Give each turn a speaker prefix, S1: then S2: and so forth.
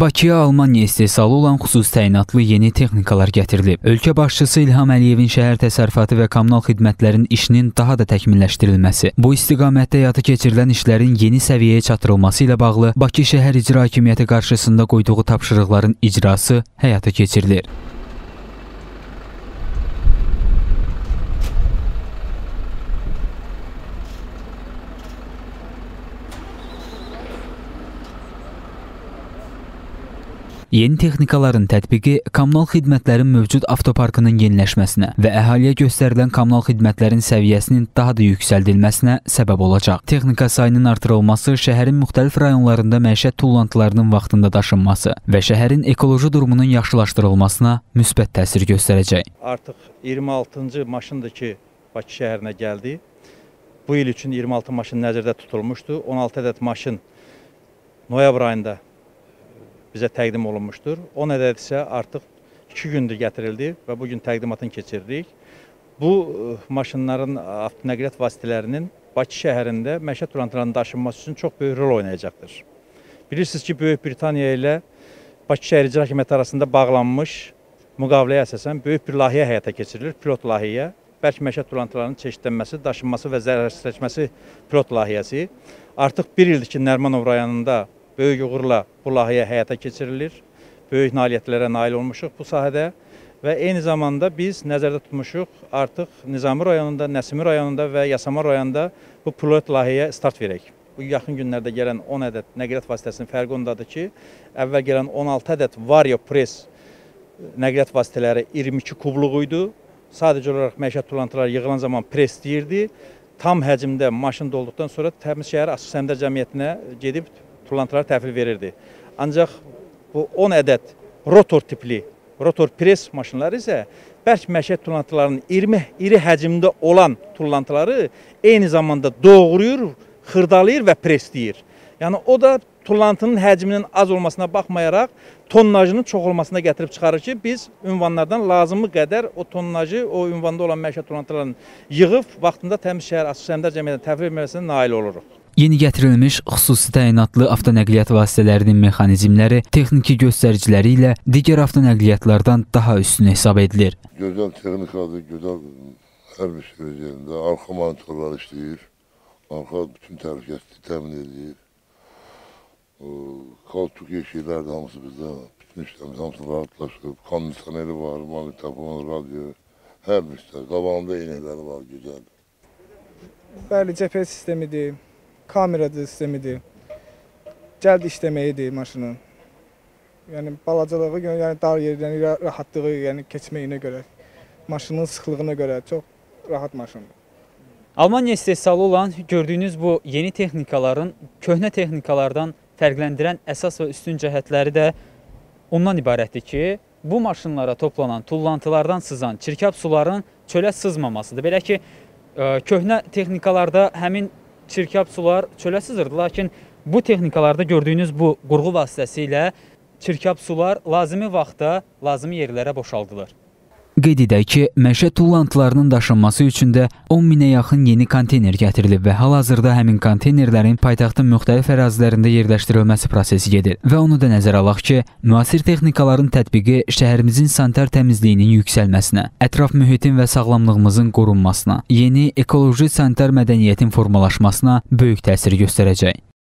S1: Bakıya Almaniya istehsalı olan xüsusi təyinatlı yeni texnikalar gətirilib. Ölkə başçısı İlham Əliyevin şəhər təsərrüfatı və kommunal xidmətlərin işinin daha da təkmilləşdirilməsi, bu istiqamətdə həyata keçirilən işlərin yeni səviyyəyə çatdırılması ilə bağlı Bakı şəhər icra hakimiyyəti qarşısında qoyduğu tapşırıqların icrası həyata keçirilir. Yeni texnikaların tətbiqi kommunal xidmətlərin mövcud avtoparkının yeniləşməsinə və əhaliyə göstərilən kommunal xidmətlərin səviyyəsinin daha da yüksəldilməsinə səbəb olacaq. Texnika sayının artırılması şəhərin müxtəlif rayonlarında məişət tullantılarının vaxtında daşınması və şəhərin ekoloji durumunun yaxşılaşdırılmasına müsbət təsir göstərəcək.
S2: Artıq 26-cı maşındır ki, Bakı şəhərinə gəldi. Bu il üçün 26 maşın nəzərdə tutulmuşdu. 16 ədəd maşın noyabr ayında bizə təqdim olunmuşdur. 10 ədəd isə artıq 2 gündür gətirildi və bu gün təqdimatını keçiririk. Bu maşınların avtonəqliyyat vasitələrinin Bakı şəhərində məişət turantılarının daşınması üçün çox böyük rol oynayacaqdır. Bilirsiniz ki, Böyük Britaniya ilə Bakı şəhər icra hakimiyyəti arasında bağlanmış müqaviləyə əsasən böyük bir layihə həyata keçirilir, pilot layihə. Bərk məişət turantılarının çeşidlənməsi, daşınması və zərərsizləşməsi pilot layihəsi. Artıq bir ildir ki, Nərmanov rayonunda böyük uğurla bu layihə həyata keçirilir. Böyük nailiyyətlərə nail olmuşuq bu sahədə və eyni zamanda biz nəzərdə tutmuşuq artıq Nizami rayonunda, Nəsimi rayonunda və Yasamal rayonunda bu pilot layihəyə start verək. Bu yaxın günlərdə gələn 10 ədəd nəqliyyat vasitəsinin fərqi ondadır ki, əvvəl gələn 16 ədəd Vario Press nəqliyyat vasitələri 22 kubluq idi. Sadəcə olaraq məişət tullantıları yığılan zaman press deyirdi. Tam həcmdə maşın dolduqdan sonra Təmiz şəhər Açıq Səhmdar Cəmiyyətinə gedib tullantıları təhvil verirdi. Ancaq bu 10 ədəd rotor tipli, rotor pres maşınları isə bərk məişət tullantılarının 20 iri həcmdə olan tullantıları eyni zamanda doğrayır, xırdalayır və presləyir. Yəni o da tullantının həcminin az olmasına baxmayaraq tonnajının çox olmasına gətirib çıxarır ki, biz ünvanlardan lazımı qədər o tonnajı, o ünvanda olan məişət tullantılarını yığıb vaxtında təmiz şəhər açıq səhmdar cəmiyyətinə təhvil verməsinə nail oluruq.
S1: Yeni gətirilmiş xüsusi təyinatlı avtonəqliyyat vasitələrinin mexanizmləri, texniki göstəriciləri ilə digər avtonəqliyyatlardan daha üstün hesab edilir.
S3: Gözəl texnikadır, gözəl hər bir şey öz yerində. Arxa monitorlar işləyir, arxa bütün təhlükəsizliyi təmin edir. Koltuq yeşiklər də hamısı bizdə, bütün işlərimiz hamısı rahatlaşıb. Kondisioneri var, magnetofon, radio, hər bir şey. Qabağında eynəkləri var, gözəl.
S4: Bəli, GPS sistemidir kamera sistemidir. Cəld işləməyidir maşının. Yəni balacılığı, yəni dar yerdən yəni, rahatlığı, yəni keçməyinə görə, maşının sıxlığına görə çox rahat maşındır.
S5: Almaniya istehsalı olan gördüyünüz bu yeni texnikaların köhnə texnikalardan fərqləndirən əsas və üstün cəhətləri də ondan ibarətdir ki, bu maşınlara toplanan tullantılardan sızan çirkab suların çölə sızmamasıdır. Belə ki, köhnə texnikalarda həmin çirkab sular çölə sızırdı. Lakin bu texnikalarda gördüyünüz bu qurğu vasitəsilə çirkab sular lazımi vaxtda, lazımi yerlərə boşaldılır.
S1: Qeyd edək ki, məişət tullantılarının daşınması üçün də 10 minə yaxın yeni konteyner gətirilib və hal-hazırda həmin konteynerlərin paytaxtın müxtəlif ərazilərində yerləşdirilməsi prosesi gedir. Və onu da nəzərə alaq ki, müasir texnikaların tətbiqi şəhərimizin sanitar təmizliyinin yüksəlməsinə, ətraf mühitin və sağlamlığımızın qorunmasına, yeni ekoloji sanitar mədəniyyətin formalaşmasına böyük təsir göstərəcək.